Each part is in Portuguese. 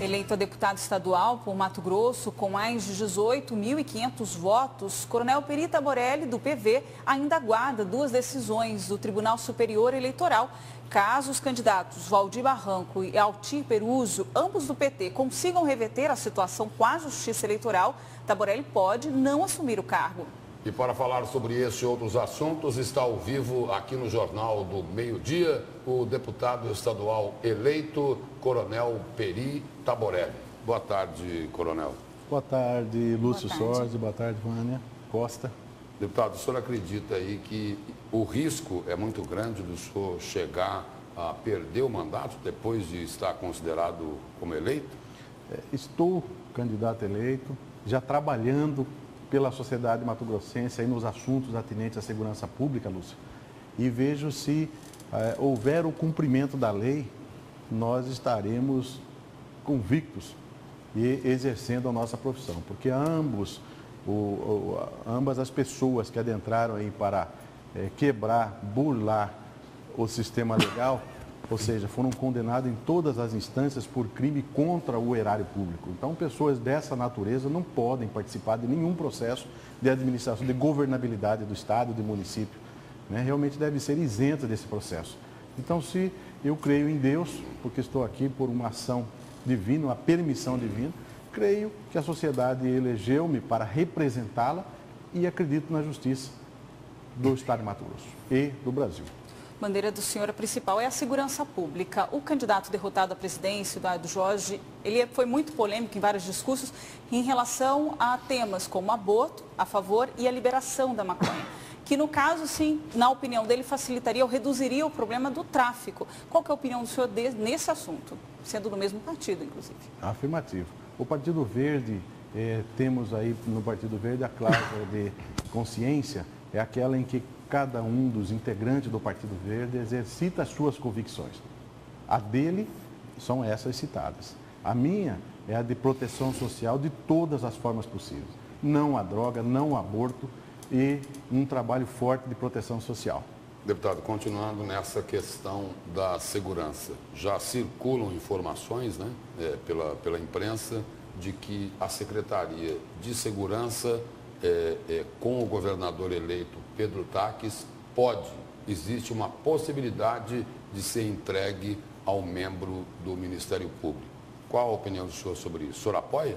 Eleito a deputado estadual por Mato Grosso com mais de 18.500 votos, Coronel Perita Morelli, do PV, ainda aguarda duas decisões do Tribunal Superior Eleitoral. Caso os candidatos Valdir Barranco e Altir Peruso, ambos do PT, consigam reverter a situação com a Justiça Eleitoral, Taborelli pode não assumir o cargo. E para falar sobre esse e outros assuntos, está ao vivo aqui no Jornal do Meio Dia o deputado estadual eleito, Coronel Peri Taborelli. Boa tarde, Coronel. Boa tarde, Lúcio Sorge. Boa tarde, Vânia Costa. Deputado, o senhor acredita aí que o risco é muito grande do senhor chegar a perder o mandato depois de estar considerado como eleito? É, estou candidato eleito, já trabalhando pela sociedade mato-grossense nos assuntos atinentes à segurança pública, Lúcio, e vejo se é, houver o cumprimento da lei, nós estaremos convictos e exercendo a nossa profissão, porque ambos, o, o, ambas as pessoas que adentraram aí para é, quebrar, burlar o sistema legal, ou seja, foram condenados em todas as instâncias por crime contra o erário público. Então, pessoas dessa natureza não podem participar de nenhum processo de administração, de governabilidade do Estado, do município. Né? Realmente deve ser isenta desse processo. Então, se eu creio em Deus, porque estou aqui por uma ação divina, uma permissão divina, creio que a sociedade elegeu-me para representá-la e acredito na justiça do Estado de Mato Grosso e do Brasil bandeira do senhor principal é a segurança pública. O candidato derrotado à presidência, Eduardo Jorge, ele foi muito polêmico em vários discursos em relação a temas como aborto, a favor e a liberação da maconha. Que no caso, sim, na opinião dele, facilitaria ou reduziria o problema do tráfico. Qual é a opinião do senhor nesse assunto, sendo do mesmo partido, inclusive? Afirmativo. O Partido Verde, eh, temos aí no Partido Verde a cláusula de consciência, é aquela em que cada um dos integrantes do Partido Verde exercita as suas convicções. A dele são essas citadas. A minha é a de proteção social de todas as formas possíveis. Não a droga, não o aborto e um trabalho forte de proteção social. Deputado, continuando nessa questão da segurança, já circulam informações né, é, pela, pela imprensa de que a Secretaria de Segurança é, é, com o governador eleito Pedro Taques, pode, existe uma possibilidade de ser entregue ao membro do Ministério Público. Qual a opinião do senhor sobre isso? O senhor apoia?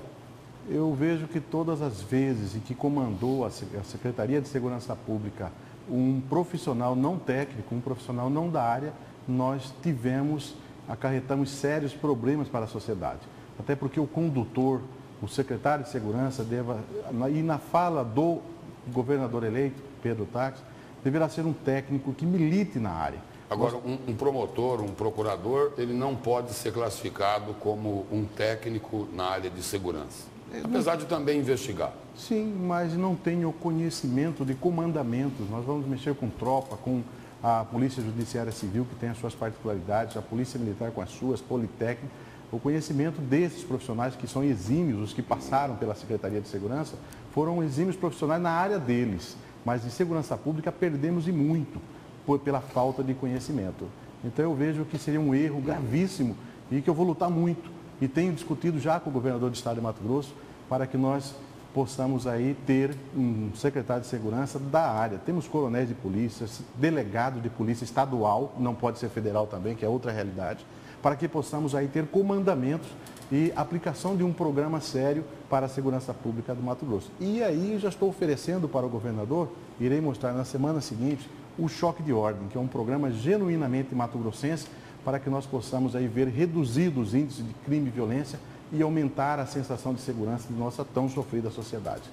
Eu vejo que todas as vezes em que comandou a Secretaria de Segurança Pública um profissional não técnico, um profissional não da área, nós tivemos, acarretamos sérios problemas para a sociedade. Até porque o condutor, o secretário de segurança deva, e na fala do governador eleito, Pedro Táxi, deverá ser um técnico que milite na área. Agora, um, um, promotor, um procurador, ele não pode ser classificado como um técnico na área de segurança. Apesar de também investigar. Sim, mas não tem o conhecimento de comandamentos. Nós vamos mexer com tropa, com a Polícia Judiciária Civil, que tem as suas particularidades, a Polícia Militar com as suas, Politécnica o conhecimento desses profissionais que são exímios, os que passaram pela Secretaria de Segurança, foram exímios profissionais na área deles. Mas em segurança pública perdemos e muito por, pela falta de conhecimento. Então eu vejo que seria um erro gravíssimo e que eu vou lutar muito. E tenho discutido já com o governador do estado de Mato Grosso para que nós possamos aí ter um secretário de segurança da área. Temos coronéis de polícia, delegado de polícia estadual, não pode ser federal também, que é outra realidade para que possamos aí ter comandamentos e aplicação de um programa sério para a segurança pública do Mato Grosso. E aí já estou oferecendo para o governador, irei mostrar na semana seguinte, o Choque de Ordem, que é um programa genuinamente mato-grossense para que nós possamos aí ver reduzidos os índices de crime e violência e aumentar a sensação de segurança de nossa tão sofrida sociedade.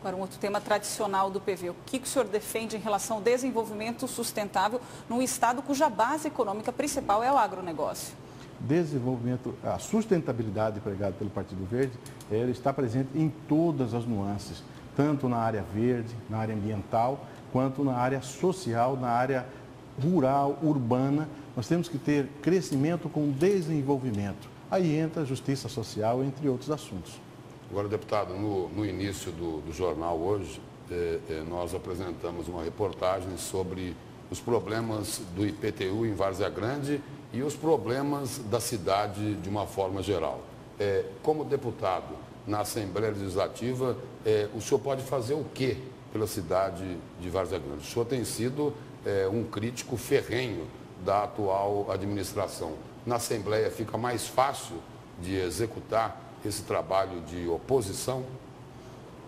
Agora, um outro tema tradicional do PV. O que o senhor defende em relação ao desenvolvimento sustentável num estado cuja base econômica principal é o agronegócio? Desenvolvimento, a sustentabilidade pregada pelo Partido Verde, ela está presente em todas as nuances, tanto na área verde, na área ambiental, quanto na área social, na área rural, urbana. Nós temos que ter crescimento com desenvolvimento. Aí entra a justiça social, entre outros assuntos. Agora, deputado, no, no início do, do, jornal hoje, eh, eh, nós apresentamos uma reportagem sobre os problemas do IPTU em Várzea Grande e os problemas da cidade de uma forma geral. é, como deputado na Assembleia Legislativa, é, o senhor pode fazer o quê pela cidade de Várzea Grande? O senhor tem sido é, um crítico ferrenho da atual administração. Na Assembleia fica mais fácil de executar esse trabalho de oposição?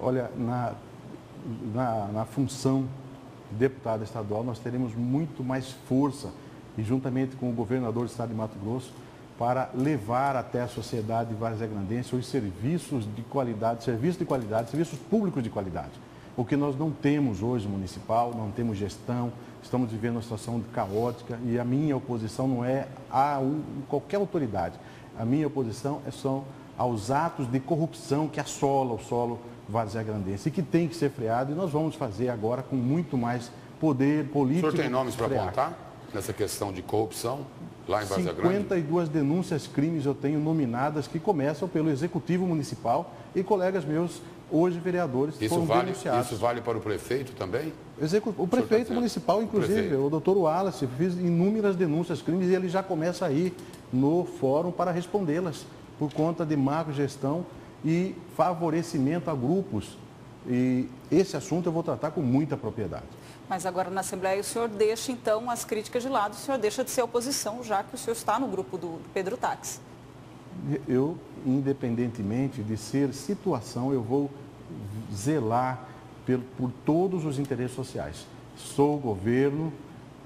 Olha, na, na, na função de deputado estadual, nós teremos muito mais força, e juntamente com o governador do estado de Mato Grosso, para levar até a sociedade varzegrandense os serviços de qualidade, serviços de qualidade, serviços públicos de qualidade. O que nós não temos hoje municipal, não temos gestão, estamos vivendo uma situação caótica e a minha oposição não é a qualquer autoridade. A minha oposição é são aos atos de corrupção que assola o solo varzegrandense e que tem que ser freado e nós vamos fazer agora com muito mais poder político. O senhor tem nomes para apontar nessa questão de corrupção? lá em Grande? 52 denúncias crimes eu tenho nominadas que começam pelo Executivo Municipal e colegas meus, hoje vereadores, isso foram vale, denunciados. Isso vale para o prefeito também? Execu... O prefeito municipal, inclusive, o, prefeito. o doutor Wallace, fez inúmeras denúncias crimes e ele já começa a ir no fórum para respondê-las por conta de má gestão e favorecimento a grupos. E esse assunto eu vou tratar com muita propriedade. Mas agora na Assembleia o senhor deixa então as críticas de lado, o senhor deixa de ser oposição, já que o senhor está no grupo do Pedro Táxi. Eu, independentemente de ser situação, eu vou zelar por, por todos os interesses sociais. Sou governo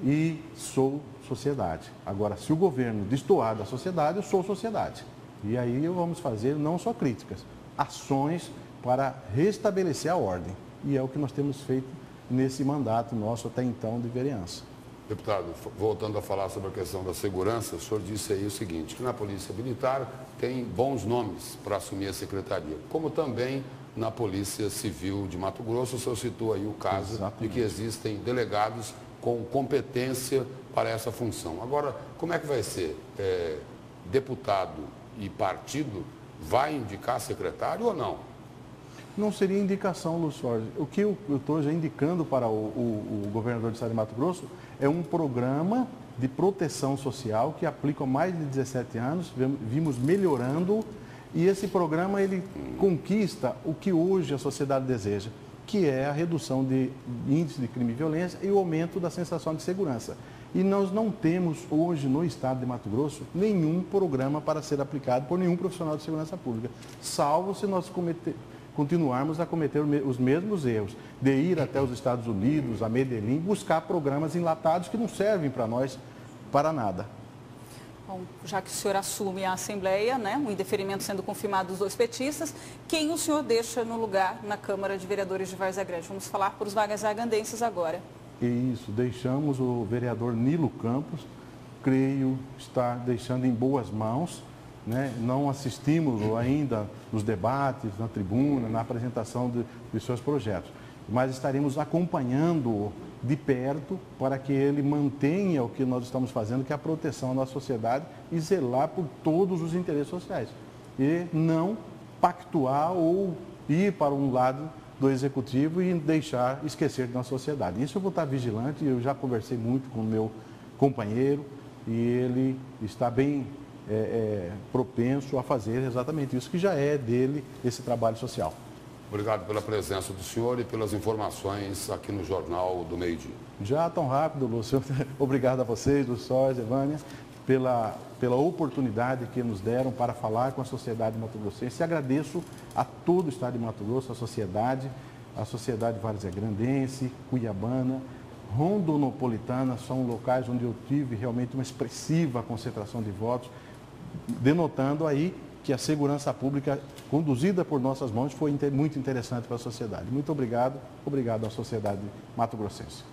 e sou sociedade. Agora, se o governo destoar da sociedade, eu sou sociedade. E aí vamos fazer não só críticas, ações para restabelecer a ordem. E é o que nós temos feito nesse mandato nosso até então de vereança. Deputado, voltando a falar sobre a questão da segurança, o senhor disse aí o seguinte, que na Polícia Militar tem bons nomes para assumir a secretaria, como também na Polícia Civil de Mato Grosso, o senhor citou aí o caso Exatamente. de que existem delegados com competência para essa função. Agora, como é que vai ser? É, deputado e partido vai indicar secretário ou não? Não seria indicação, Lúcio Jorge. O que eu estou já indicando para o, o, o, governador de Estado de Mato Grosso é um programa de proteção social que aplica há mais de 17 anos, vimos melhorando e esse programa ele conquista o que hoje a sociedade deseja, que é a redução de índice de crime e violência e o aumento da sensação de segurança. E nós não temos hoje no estado de Mato Grosso nenhum programa para ser aplicado por nenhum profissional de segurança pública, salvo se nós cometer, continuarmos a cometer os mesmos erros, de ir até os Estados Unidos, a Medellín, buscar programas enlatados que não servem para nós para nada. Bom, já que o senhor assume a Assembleia, né, um indeferimento sendo confirmado dos dois petistas, quem o senhor deixa no lugar na Câmara de Vereadores de Várzea Grande? Vamos falar por os vagas agandenses agora. Isso, deixamos o vereador Nilo Campos, creio estar deixando em boas mãos né? não assistimos ainda nos debates, na tribuna, na apresentação de, de seus projetos, mas estaremos acompanhando de perto para que ele mantenha o que nós estamos fazendo, que é a proteção da sociedade e zelar por todos os interesses sociais. E não pactuar ou ir para um lado do executivo e deixar esquecer da sociedade. Isso eu vou estar vigilante, eu já conversei muito com o meu companheiro e ele está bem é, é, propenso a fazer exatamente isso, que já é dele esse trabalho social. Obrigado pela presença do senhor e pelas informações aqui no Jornal do Meio Dia. Já tão rápido, Lúcio. Obrigado a vocês, Lúcio Soares, Evânia, pela, pela oportunidade que nos deram para falar com a sociedade mato-grossense. Agradeço a todo o estado de Mato Grosso, a sociedade, a sociedade Grandense, Cuiabana, Rondonopolitana, são locais onde eu tive realmente uma expressiva concentração de votos denotando aí que a segurança pública conduzida por nossas mãos foi muito interessante para a sociedade. Muito obrigado, obrigado à sociedade mato-grossense.